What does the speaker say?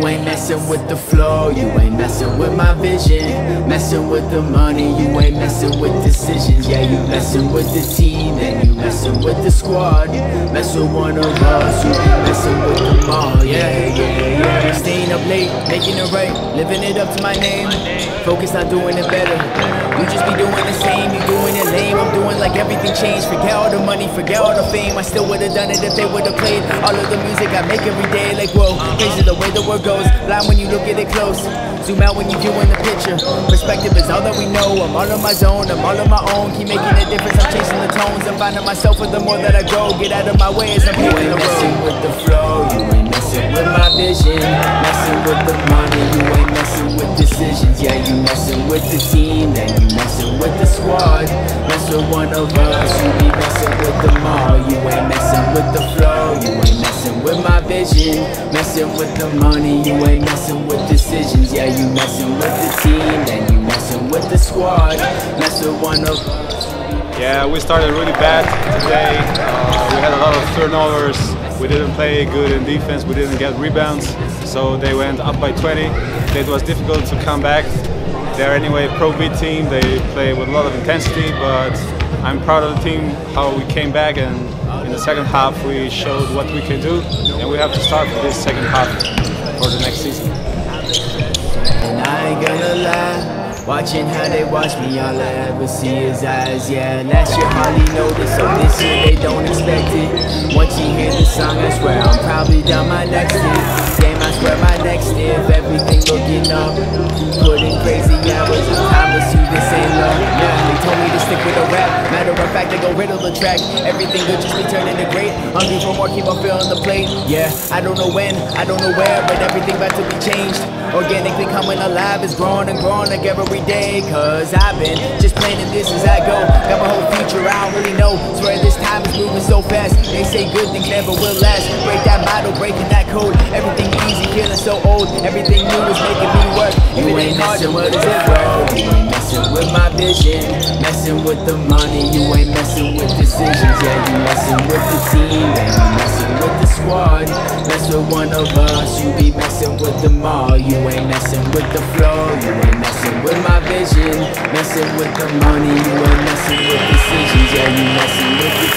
messing with the flow, you ain't messing with my vision. Messing with the money, you ain't messing with decisions. Yeah, you messing with the team, and you messing with the squad. Mess with one of us, you messing with them all. Yeah, yeah, yeah. Staying up late, making it right, living it up to my name. Focus on doing it better. You just be changed. Forget all the money, forget all the fame. I still would've done it if they would've played all of the music I make every day. Like whoa, crazy the way the world goes. Blind when you look at it close. Zoom out when you viewing the picture. Perspective is all that we know. I'm all on my zone, I'm all on my own. Keep making a difference. I'm chasing the tones. I'm finding myself with the more that I go. Get out of my way as I'm ain't the road. messing with the flow, you ain't messing with my vision. Messing with the money, decisions. Yeah, you messing with the team, then you messing with the squad. Mess with one of us, you be messing with them all. You ain't messing with the flow, you ain't messing with my vision. Messing with the money, you ain't messing with decisions. Yeah, you messing with the team, then you messing with the squad. Mess with one of us. Yeah, we started really bad today. Uh, we had a lot of turnovers. We didn't play good in defense. We didn't get rebounds. So they went up by 20. It was difficult to come back. They're anyway a pro B team. They play with a lot of intensity, but I'm proud of the team how we came back and in the second half we showed what we can do and we have to start this second half for the next season. Watching how they watch me, all I ever see is eyes. Yeah, last year hardly noticed, so this year they don't expect it. Once you hear the song, I swear I'm probably down my next hit. Damn, I swear my next if everything looking up. Putting crazy riddle the track. Everything good just be turning to great. Hungry for more, keep on filling the plate. Yeah, I don't know when, I don't know where, but everything about to be changed. Organically coming alive, it's growing and growing like every day. Cause I've been just planning this as I go. Got my whole future, I don't really know. Swear this time is moving so fast. They say good things never will last. Break that model, breaking that code. Everything easy, feeling so old. Everything new is making me work. You ain't hard, then with is it ain't messing with my vision. Messing with the money, you ain't messing with decisions. Yeah, you messing with the team, and you messing with the squad. Mess with one of us, you be messing with them all. You ain't messing with the flow, you ain't messing with my vision. Messing with the money, you ain't messing with decisions. Yeah, you messing with the